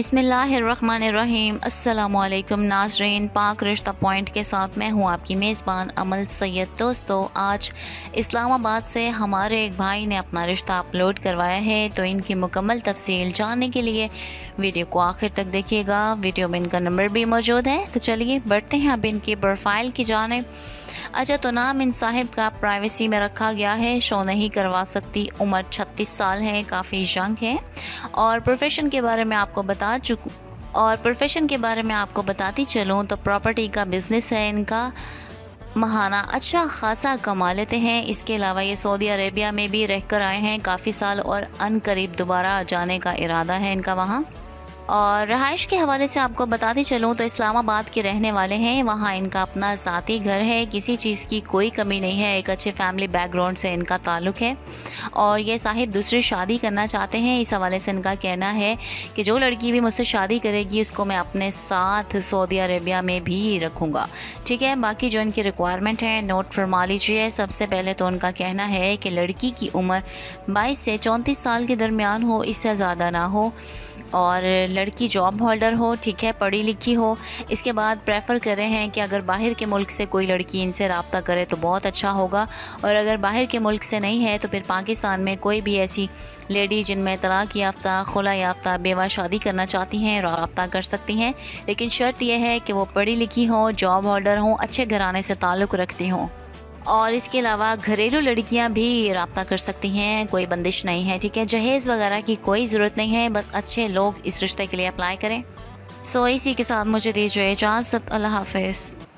बिसमीम अल्लाम नाजरीन, पाक रिश्ता पॉइंट के साथ मैं हूँ आपकी मेज़बान अमल सैयद। दोस्तों, आज इस्लामाबाद से हमारे एक भाई ने अपना रिश्ता अपलोड करवाया है तो इनकी मुकम्मल तफसील जानने के लिए वीडियो को आखिर तक देखिएगा। वीडियो में इनका नंबर भी मौजूद है तो चलिए बढ़ते हैं अब इनकी प्रोफ़ाइल की जाने अच्छा तो नाम इन साहिब का प्राइवेसी में रखा गया है, शो नहीं करवा सकती, उम्र 36 साल है, काफ़ी यंग है। और प्रोफेशन के बारे में आपको बता चुकूँ। और प्रोफेशन के बारे में आपको बताती चलूँ तो प्रॉपर्टी का बिज़नेस है, इनका महाना अच्छा खासा कमा लेते हैं। इसके अलावा ये सऊदी अरेबिया में भी रह कर आए हैं, काफ़ी साल और अन करीब दोबारा जाने का इरादा है इनका वहाँ। और रहाइश के हवाले से आपको बताते चलूँ तो इस्लामाबाद के रहने वाले हैं। वहाँ इनका अपना ज़ाती घर है। किसी चीज़ की कोई कमी नहीं है। एक अच्छे फैमिली बैकग्राउंड से इनका ताल्लुक है। और ये साहिब दूसरी शादी करना चाहते हैं। इस हवाले से इनका कहना है कि जो लड़की भी मुझसे शादी करेगी, उसको मैं अपने साथ सऊदी अरेबिया में भी रखूँगा। ठीक है? बाकी जो इनकी रिक्वायरमेंट है नोट फरमा लीजिए। सबसे पहले तो उनका कहना है कि लड़की की उम्र बाईस से चौंतीस साल के दरमियान हो, इससे ज़्यादा ना हो। और लड़की जॉब होल्डर हो, ठीक है, पढ़ी लिखी हो। इसके बाद प्रेफर कर रहे हैं कि अगर बाहर के मुल्क से कोई लड़की इनसे रबता करे तो बहुत अच्छा होगा। और अगर बाहर के मुल्क से नहीं है तो फिर पाकिस्तान में कोई भी ऐसी लेडी जिनमें तलाक याफ्ता, खुला याफ्ता, बेवा शादी करना चाहती हैं रबता कर सकती हैं। लेकिन शर्त यह है कि वो पढ़ी लिखी हों जॉब होल्डर हों, अच्छे घराने से ताल्लुक़ रखती हों। और इसके अलावा घरेलू लड़कियाँ भी रबता कर सकती हैं, कोई बंदिश नहीं है, ठीक है? जहेज़ वगैरह की कोई ज़रूरत नहीं है, बस अच्छे लोग इस रिश्ते के लिए अप्लाई करें। सो इसी के साथ मुझे दीजिए इजाज़त, अल्लाह हाफिज़।